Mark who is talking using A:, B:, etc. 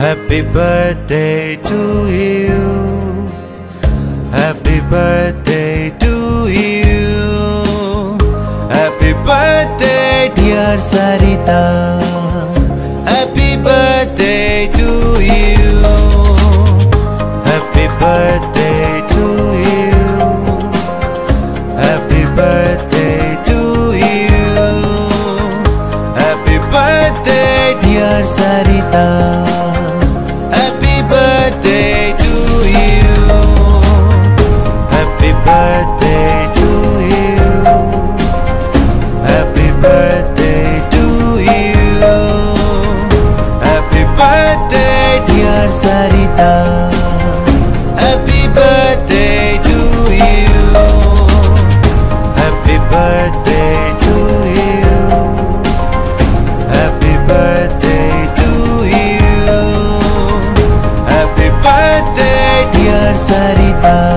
A: Happy birthday to you. Happy birthday to you. Happy birthday dear Sarita. Happy birthday to you. Happy birthday to you. Happy birthday to you. Happy birthday dear Sarita. dear Sarita. Happy birthday to you. Happy birthday to you. Happy birthday to you. Happy birthday dear Sarita.